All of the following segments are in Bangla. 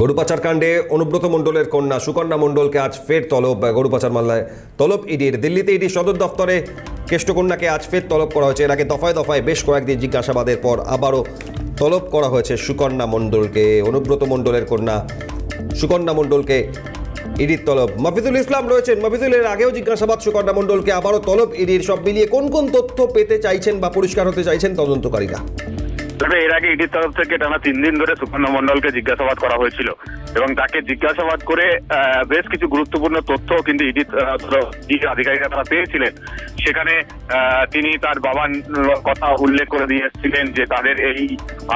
গরু পাচার কাণ্ডে অনুব্রত মণ্ডলের কন্যা সুকন্যা মণ্ডলকে আজ ফের তলব গরু পাচার মামলায় তলব ইডির। দিল্লিতে ইডি সদর দফতরে কেষ্টকন্যাকে আজ ফের তলব করা হয়েছে। এর আগে দফায় দফায় বেশ কয়েকদিন জিজ্ঞাসাবাদের পর আবারও তলব করা হয়েছে সুকন্যা মণ্ডলকে। অনুব্রত মণ্ডলের কন্যা সুকন্যা মণ্ডলকে ইডির তলব। মফিজুল ইসলাম রয়েছেন। মফিজুলের আগেও জিজ্ঞাসাবাদ, সুকন্যা মণ্ডলকে আবারও তলব ইডির। সব মিলিয়ে কোন কোন তথ্য পেতে চাইছেন বা পরিষ্কার হতে চাইছেন তদন্তকারীরা? তবে এর আগে ইডির তরফ থেকে টানা তিন দিন ধরে সুকন্যা মন্ডলকে জিজ্ঞাসাবাদ করা হয়েছিল এবং তাকে জিজ্ঞাসাবাদ করে বেশ কিছু গুরুত্বপূর্ণ তথ্য কিন্তু ইডির আধিকারিকরা তারা পেয়েছিলেন। সেখানে তিনি তার বাবার কথা উল্লেখ করে দিয়ে এসেছিলেন যে তাদের এই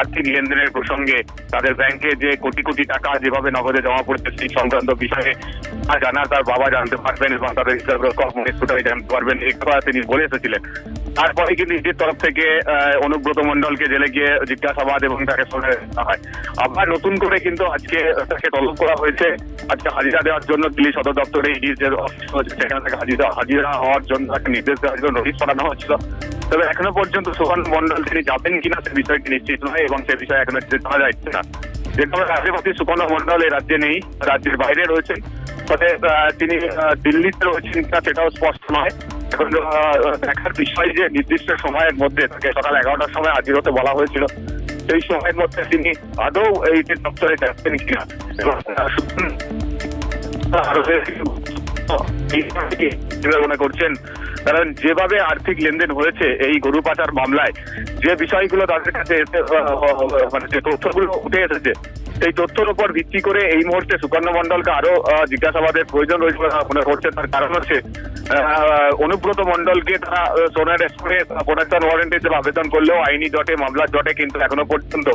আর্থিক লেনদেনের প্রসঙ্গে তাদের ব্যাংকে যে কোটি কোটি টাকা যেভাবে নগদে জমা পড়ছে সেই সংক্রান্ত বিষয়ে তা জানার তার বাবা জানতে পারবেন এবং তাদের কর্মনিষ্ঠতাই জানতে পারবেন। এই কথা তিনি বলে এসেছিলেন। তারপরে কিন্তু ইডির তরফ থেকে অনুব্রত মন্ডলকে জেলে গিয়ে জিজ্ঞাসাবাদ এবং তাকে শোনা হয়। আবার নতুন করে কিন্তু আজকে তাকে তলব করা হয়েছে। আজকে হাজিরা দেওয়ার জন্য দিল্লি সদর দপ্তরে ইডির যে সেখানে তাকে হাজিরা হাজিরা হওয়ার জন্য তাকে নির্দেশ দেওয়ার জন্য নোটিশ পাঠানো হচ্ছিল তবে এখনও পর্যন্ত সোহান মন্ডল তিনি যাবেন কিনা সে বিষয়টি নিশ্চিত নয় এবং সে বিষয়ে এখনও নিশ্চিত জানা যাচ্ছে না। যেটা রাজ্যপাতি সুকর্ণ মন্ডল এই রাজ্যে নেই, রাজ্যের বাইরে রয়েছেন। তবে তিনি দিল্লিতে রয়েছেন সেটাও স্পষ্ট নয়। এখন দেখার বিষয় যে নির্দিষ্ট সময়ের মধ্যে, তাকে সকাল এগারোটার সময় হাজির হতে বলা হয়েছিল। সেই সময়ের মধ্যে তিনি আদৌ এই দপ্তরে যাচ্ছেন কিনা, এবং মনে করছেন। কারণ যেভাবে আর্থিক লেনদেন হয়েছে এই গরু পাচার মামলায়, যে বিষয়গুলো তাদের কাছে মানে যে তথ্যগুলো উঠে এসেছে, সেই তথ্যের উপর ভিত্তি করে এই মুহূর্তে সুকর্ণ মন্ডলকে আরও জিজ্ঞাসাবাদের প্রয়োজন রয়েছে বলে মনে করছে তার কারণ হচ্ছে অনুব্রত মন্ডলকে তারা সোনার করে প্রোটেকশন ওয়ারেন্টের জন্য আবেদন করলেও আইনি জটে, মামলার জটে কিন্তু এখনও পর্যন্ত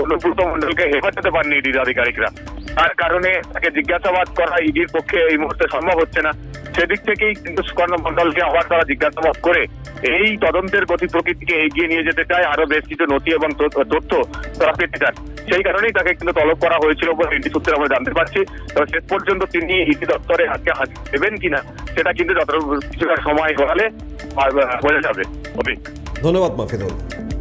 অনুব্রত মন্ডলকে হেফাজতে পারেনি ইডির আধিকারিকরা। তার কারণে তাকে জিজ্ঞাসাবাদ করা ইডির পক্ষে এই মুহূর্তে সম্ভব হচ্ছে না। সেদিক থেকেই কিন্তু সুকর্ণ মন্ডলকে আবার তারা জিজ্ঞাসাবাদ করে এই তদন্তের গতি প্রকৃতিকে এগিয়ে নিয়ে যেতে চায় আরও বেশ কিছু নথি এবং তথ্য- তারা পেতে চান। সেই কারণেই তাকে কিন্তু তলব করা হয়েছিল বলে ইডি সূত্রে আমরা জানতে পারছি। তবে শেষ পর্যন্ত তিনি ইডি দপ্তরে আজকে হাজির দেবেন কিনা, সেটা কিন্তু যত কিছুটা সময় গড়ালে বোঝা যাবে। ধন্যবাদ মাফিদুল।